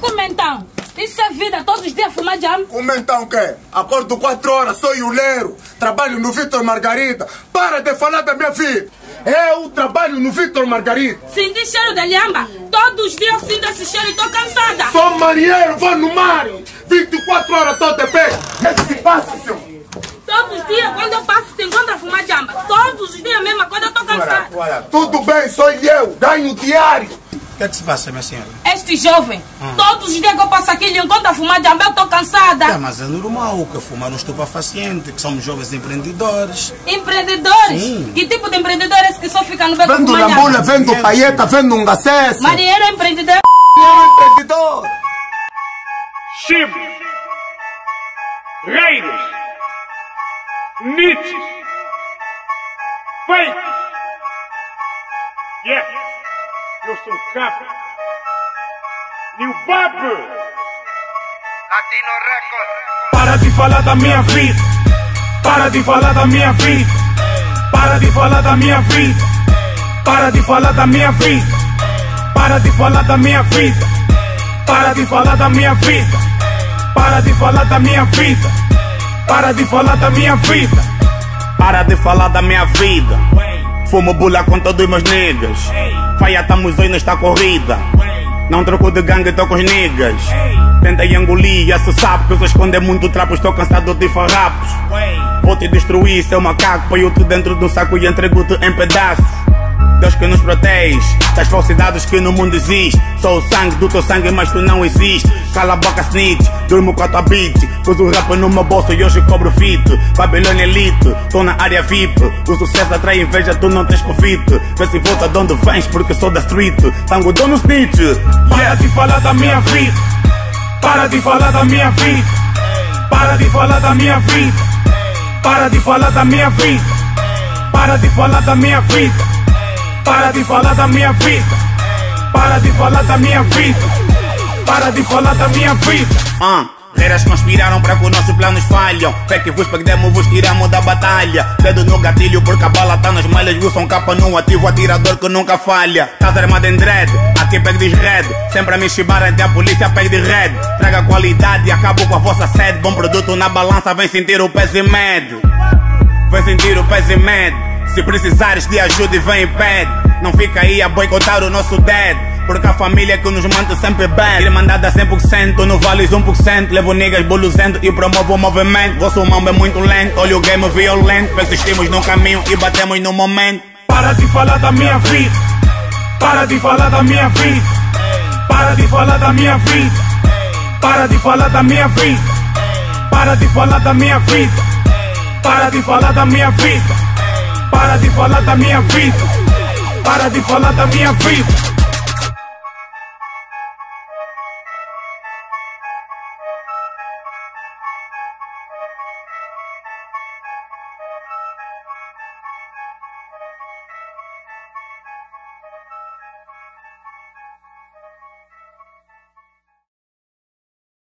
Como então? Isso é vida, todos os dias fumar jam. Como então o quê? Acordo 4 horas, sou iuleiro, trabalho no Vitor Margarida. Para de falar da minha vida. Eu trabalho no Vitor Margarida. Senti cheiro de lhamba. Todos os dias eu sinto esse cheiro e estou cansada. Sou marinheiro, vou no mar. 24 horas estou de pé. É que se passa, senhor? Todos os dias, quando eu passo, te encontro a fumar jamba. Todos os dias mesmo, quando eu estou cansada. Tudo bem, sou eu, ganho diário. O que é que se passa, minha senhora? Este jovem, todos os dias que eu passo aqui, ele encontra a fumar jamba, eu estou É, cansada. mas é normal que fumar um estupefaciente, que somos jovens empreendedores. Empreendedores? Sim. Que tipo de empreendedor é esse que só fica no beco Vendo jamba? vendo paieta, vendo um gacesse. Marinheiro é empreendedor. empreendedor. Chibo, Reiros, Nietzsche, Fake. Yeah, eu sou o capa. E o Babu. Para de falar da minha vida. Para de falar da minha vida. Para de falar da minha vida. Para de falar da minha vida. Para de falar da minha vida. Para de falar da minha vida. Para de falar da minha vida. Para de falar da minha vida. Para de falar da minha vida. Fumo bula com todos os meus niggas. Faia, estamos hoje nesta corrida. Não troco de gangue, tô com os niggas. Tentei engolir, se sabe que eu sou esconder muito trapo. Estou cansado de farrapos. Vou te destruir, seu macaco. Põe-te dentro de um saco e entrego-te em pedaços. Deus que nos protege das falsidades que no mundo existe. Sou o sangue do teu sangue, mas tu não existe. Cala a boca, snitch, durmo com a tua beat. Pus o rap no meu bolso e hoje cobro fit. Babilônia Elite, tô na área VIP. O sucesso atrai inveja, tu não tens convite. Vê se volta de onde vens, porque sou da street. Tango dono snitch. Para de falar da minha vida. Para de falar da minha vida. Para de falar da minha vida. Para de falar da minha vida. Para de falar da minha vida. Para de falar da minha vida. Para de falar da minha vida. Para de falar da minha vida. Ah. Reiras conspiraram para que os nossos planos falham. Fé que vos perdemos, vos tiramos da batalha. Dedo no gatilho, porque a bala tá nas malhas. Wilson capa no ativo, atirador que nunca falha. Tás armado em dread, aqui diz red. Sempre a me chibar até a polícia pega de red. Traga qualidade e acabo com a vossa sede. Bom produto na balança, vem sentir o peso e medo. Vem sentir o peso e medo. Se precisares de ajuda e vem pede. Não fica aí a boicotar o nosso dead. Porque a família que nos mantém sempre bad. Irmandade a 100%, no vales 1%. Levo niggas boluzendo e promovo o movimento. Vosso mão é muito lento, olha o game violento. Persistimos no caminho e batemos no momento. Para de falar da minha vida. Para de falar da minha vida. Para de falar da minha vida. Para de falar da minha vida. Para de falar da minha vida. Para de falar da minha vida. Para de falar da minha vida. Para de falar da minha vida.